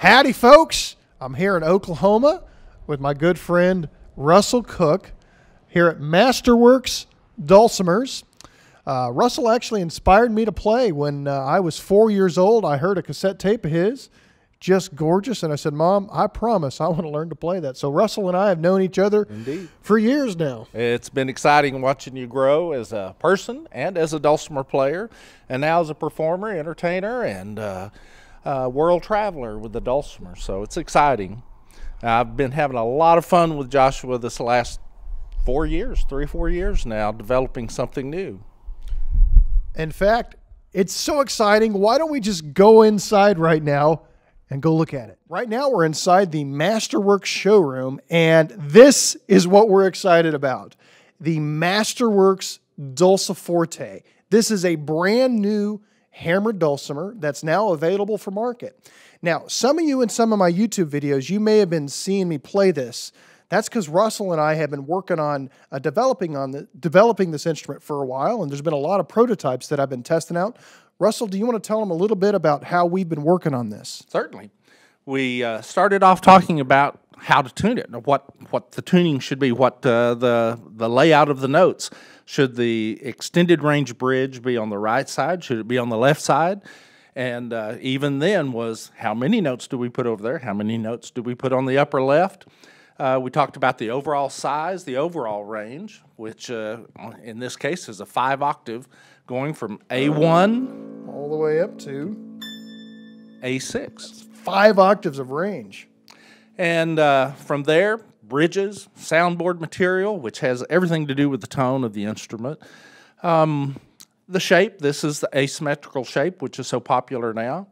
Howdy, folks. I'm here in Oklahoma with my good friend Russell Cook here at Masterworks Dulcimers. Uh, Russell actually inspired me to play when uh, I was four years old. I heard a cassette tape of his, just gorgeous, and I said, "Mom, I promise I want to learn to play that." So Russell and I have known each other Indeed. for years now. It's been exciting watching you grow as a person and as a dulcimer player, and now as a performer, entertainer, and uh, uh, world traveler with the dulcimer. So it's exciting. I've been having a lot of fun with Joshua this last four years, three, four years now, developing something new. In fact, it's so exciting. Why don't we just go inside right now and go look at it? Right now, we're inside the Masterworks showroom, and this is what we're excited about the Masterworks Dulciforte. This is a brand new hammered dulcimer that's now available for market. Now, some of you in some of my YouTube videos, you may have been seeing me play this. That's because Russell and I have been working on uh, developing on the, developing this instrument for a while, and there's been a lot of prototypes that I've been testing out. Russell, do you want to tell them a little bit about how we've been working on this? Certainly. We uh, started off talking about how to tune it, what what the tuning should be, what uh, the the layout of the notes. Should the extended range bridge be on the right side? Should it be on the left side? And uh, even then was how many notes do we put over there? How many notes do we put on the upper left? Uh, we talked about the overall size, the overall range, which uh, in this case is a five octave going from A1, All the way up to A6. five octaves of range. And uh, from there, bridges, soundboard material, which has everything to do with the tone of the instrument. Um, the shape, this is the asymmetrical shape, which is so popular now.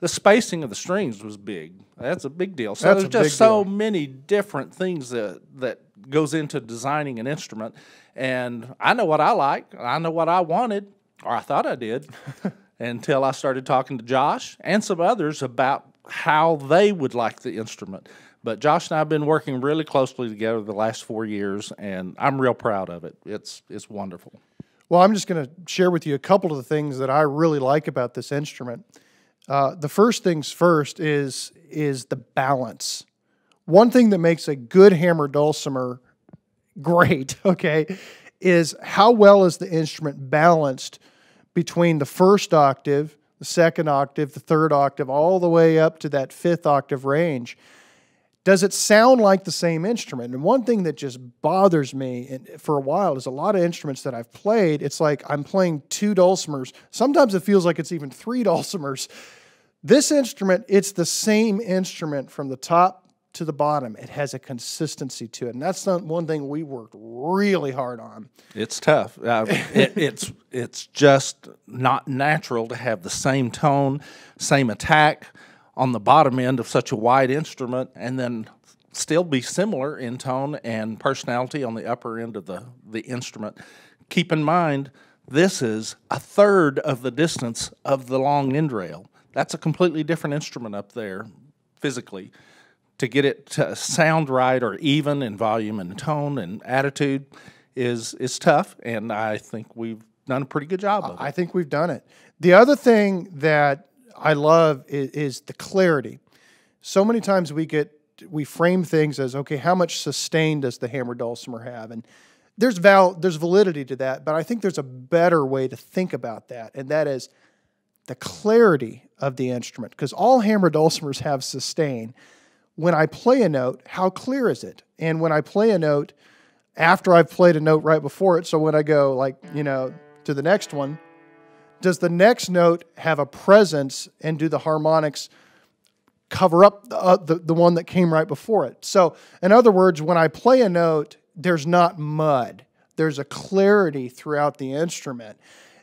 The spacing of the strings was big. That's a big deal. So That's there's just so deal. many different things that, that goes into designing an instrument. And I know what I like. I know what I wanted, or I thought I did, until I started talking to Josh and some others about how they would like the instrument. But Josh and I have been working really closely together the last four years, and I'm real proud of it. It's it's wonderful. Well, I'm just going to share with you a couple of the things that I really like about this instrument. Uh, the first things first is is the balance. One thing that makes a good hammer dulcimer great, okay, is how well is the instrument balanced between the first octave, the second octave, the third octave, all the way up to that fifth octave range does it sound like the same instrument? And one thing that just bothers me for a while is a lot of instruments that I've played, it's like I'm playing two dulcimers. Sometimes it feels like it's even three dulcimers. This instrument, it's the same instrument from the top to the bottom. It has a consistency to it. And that's one thing we worked really hard on. It's tough. Uh, it, it's it's just not natural to have the same tone, same attack on the bottom end of such a wide instrument, and then still be similar in tone and personality on the upper end of the the instrument. Keep in mind, this is a third of the distance of the long end rail. That's a completely different instrument up there, physically to get it to sound right or even in volume and tone and attitude is is tough and I think we've done a pretty good job of it. I think we've done it. The other thing that I love is, is the clarity. So many times we get we frame things as okay, how much sustain does the hammer dulcimer have? And there's val there's validity to that, but I think there's a better way to think about that, and that is the clarity of the instrument. Because all hammer dulcimers have sustain. When I play a note, how clear is it? And when I play a note after I've played a note right before it, so when I go like, you know, to the next one, does the next note have a presence and do the harmonics cover up the, uh, the, the one that came right before it? So, in other words, when I play a note, there's not mud, there's a clarity throughout the instrument.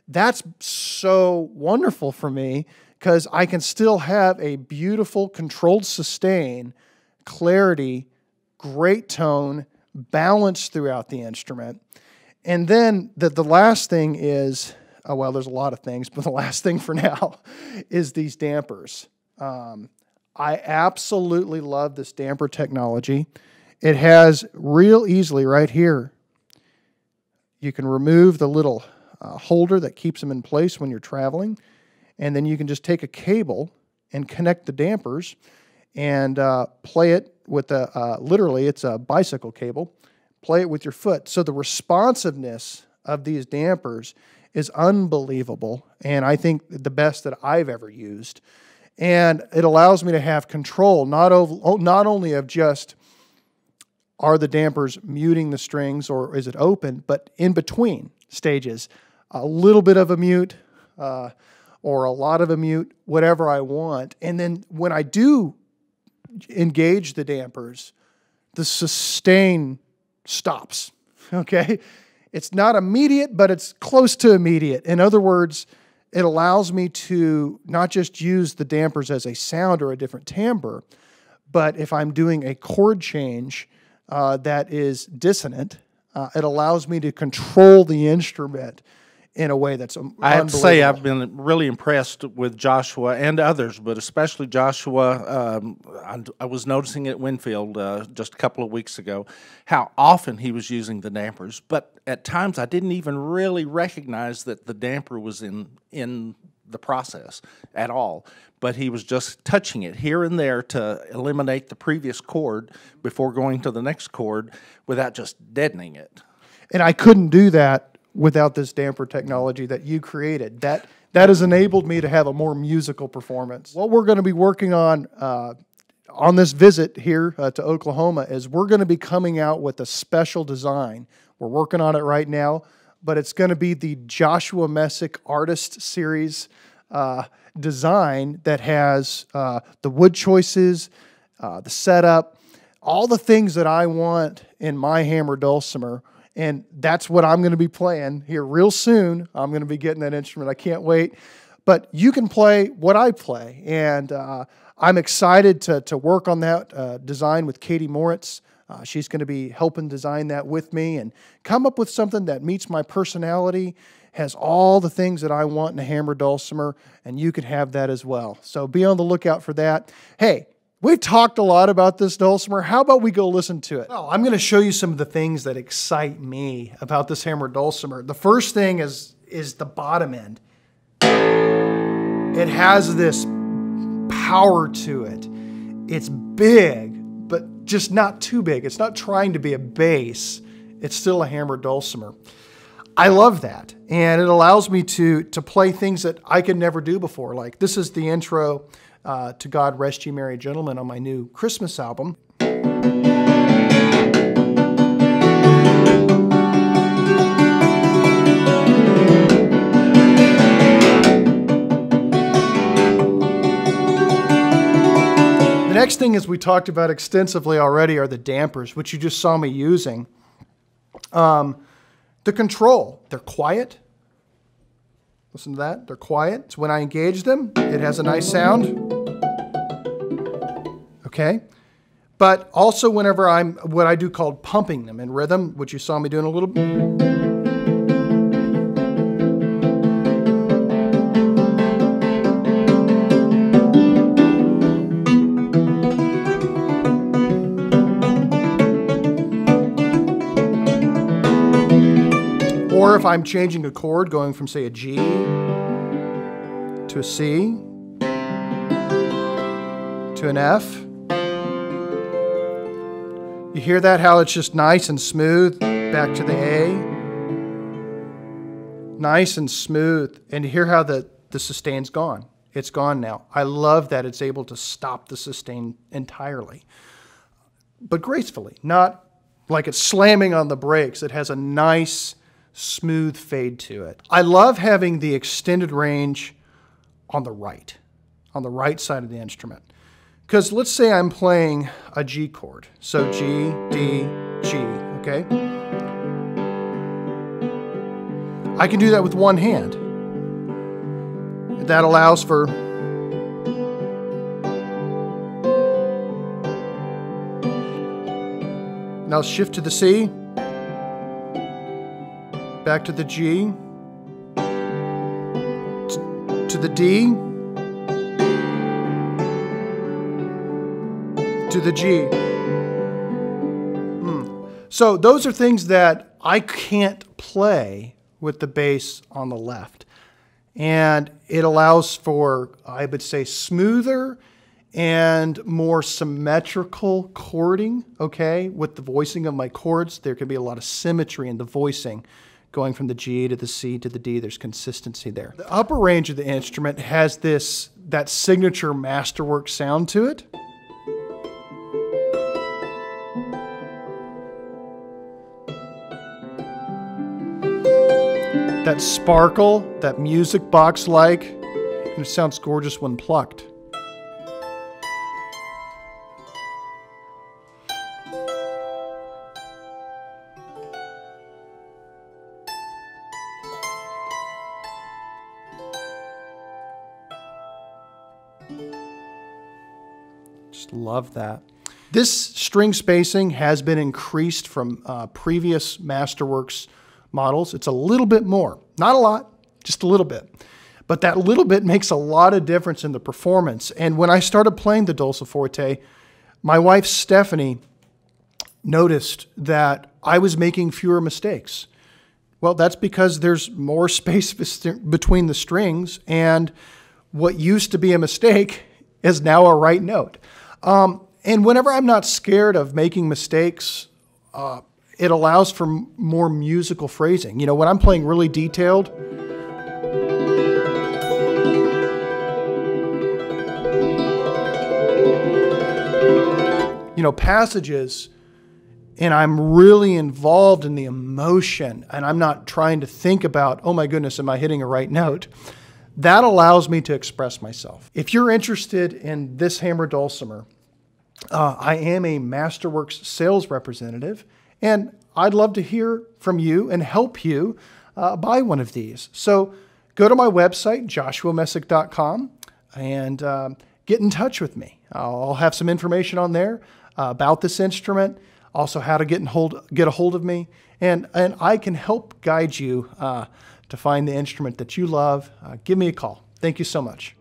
That's so wonderful for me because I can still have a beautiful controlled sustain, clarity, great tone, balance throughout the instrument. And then the, the last thing is, oh, well, there's a lot of things, but the last thing for now is these dampers. Um, I absolutely love this damper technology. It has real easily right here. You can remove the little uh, holder that keeps them in place when you're traveling, and then you can just take a cable and connect the dampers. and uh, play it with a uh, literally it's a bicycle cable. Play it with your foot. So the responsiveness of these dampers is unbelievable, and I think the best that I've ever used. And it allows me to have control not of not only of just are the dampers muting the strings or is it open, but in between stages, a little bit of a mute uh, or a lot of a mute, whatever I want. And then when I do engage the dampers, the sustain stops. Okay? It's not immediate, but it's close to immediate. In other words, it allows me to not just use the dampers as a sound or a different timbre, but if I'm doing a chord change uh, that is dissonant, uh, it allows me to control the instrument in a way that's I have to say I've been really impressed with Joshua and others, but especially Joshua. Um, I, I, was noticing at Winfield uh, just a couple of weeks ago how often he was using the dampers, but at times I didn't even really recognize that the damper was in in the process at all. But he was just touching it here and there to eliminate the previous chord before going to the next chord without just deadening it. And I couldn't do that without this damper technology that you created. That that has enabled me to have a more musical performance. What we're going to be working on uh, on this visit here uh, to Oklahoma is we're going to be coming out with a special design. We're working on it right now, but it's going to be the Joshua Messick Artist Series uh, design that has uh, the wood choices, uh, the setup, all the things that I want in my hammer dulcimer and that's what I'm going to be playing here real soon. I'm going to be getting that instrument. I can't wait. But you can play what I play. And uh, I'm excited to, to work on that uh, design with Katie Moritz. Uh, she's going to be helping design that with me and come up with something that meets my personality, has all the things that I want in a hammer dulcimer, and you can have that as well. So be on the lookout for that. Hey, We've talked a lot about this dulcimer. How about we go listen to it? Well, I'm going to show you some of the things that excite me about this hammer dulcimer. The first thing is, is the bottom end. It has this power to it. It's big, but just not too big. It's not trying to be a bass. It's still a hammer dulcimer. I love that. And it allows me to, to play things that I could never do before. Like this is the intro uh, to God Rest Ye Merry Gentlemen on my new Christmas album. The next thing, as we talked about extensively already, are the dampers, which you just saw me using. Um, the control, they're quiet, Listen to that. They're quiet. So when I engage them, it has a nice sound. Okay? But also whenever I'm what I do called pumping them in rhythm, which you saw me doing a little if I'm changing a chord, going from, say, a G to a C to an F. You hear that, how it's just nice and smooth back to the A. Nice and smooth. And you hear how the, the sustain's gone. It's gone now. I love that it's able to stop the sustain entirely, but gracefully, not like it's slamming on the brakes. It has a nice smooth fade to it. I love having the extended range on the right, on the right side of the instrument. Because let's say I'm playing a G chord. So G, D, G, okay? I can do that with one hand. That allows for Now shift to the C back to the G, to the D, to the G. Hmm. So those are things that I can't play with the bass on the left. And it allows for, I would say, smoother and more symmetrical chording, okay? With the voicing of my chords, there can be a lot of symmetry in the voicing going from the G to the C to the D. There's consistency there. The upper range of the instrument has this that signature masterwork sound to it. That sparkle, that music box like, and it sounds gorgeous when plucked. Just love that. This string spacing has been increased from uh, previous Masterworks models. It's a little bit more, not a lot, just a little bit. But that little bit makes a lot of difference in the performance. And when I started playing the DulciForte, my wife Stephanie noticed that I was making fewer mistakes. Well, that's because there's more space between the strings, and what used to be a mistake is now a right note. Um, and whenever I'm not scared of making mistakes, uh, it allows for more musical phrasing. You know, when I'm playing really detailed, you know, passages, and I'm really involved in the emotion, and I'm not trying to think about, oh my goodness, am I hitting a right note? That allows me to express myself. If you're interested in this hammer dulcimer, uh, I am a Masterworks sales representative, and I'd love to hear from you and help you uh, buy one of these. So go to my website, joshuamessick.com, and uh, get in touch with me. I'll have some information on there uh, about this instrument, also how to get, hold, get a hold of me, and, and I can help guide you uh, to find the instrument that you love, uh, give me a call. Thank you so much.